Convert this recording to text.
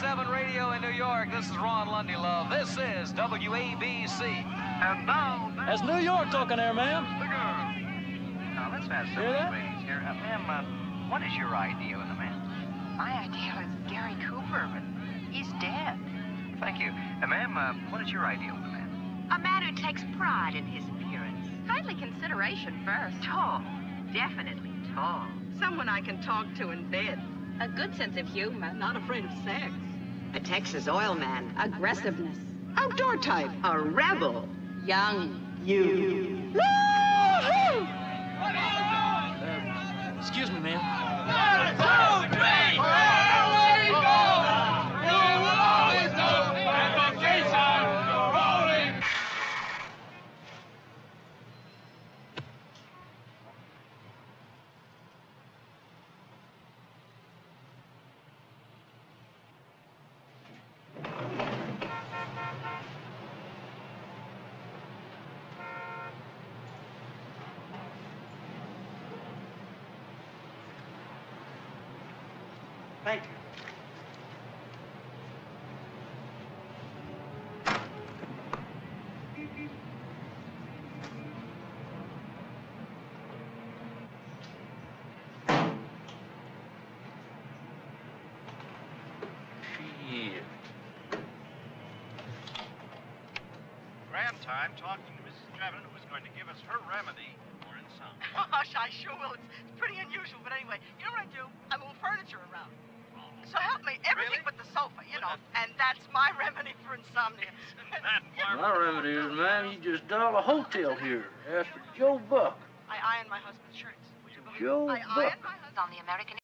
7 Radio in New York. This is Ron Lundy Love. This is WABC. And now... That's New York talking there, ma'am. Now, let's ask some of these ladies here. Uh, ma'am, uh, what is your ideal in a man? My ideal is Gary Cooper, but he's dead. Thank you. Uh, ma'am, uh, what is your ideal in a man? A man who takes pride in his appearance. Kindly consideration first. Tall. Definitely tall. Someone I can talk to in bed. A good sense of humor. Not afraid of sex. A Texas oil man. Aggressiveness. Outdoor type. A rebel. Young. You. Excuse Thank you. Shit. Grand time talking to Mrs. Trevin, who is going to give us her remedy for insomnia. Oh, gosh, I sure will. It's, it's pretty unusual, but anyway, you know what I do? And that's my remedy for insomnia. My remedy is, ma'am, you just dial a hotel here. Ask for Joe Buck. I iron my husband's shirts. Would you believe Joe I Buck. iron my husband's On the American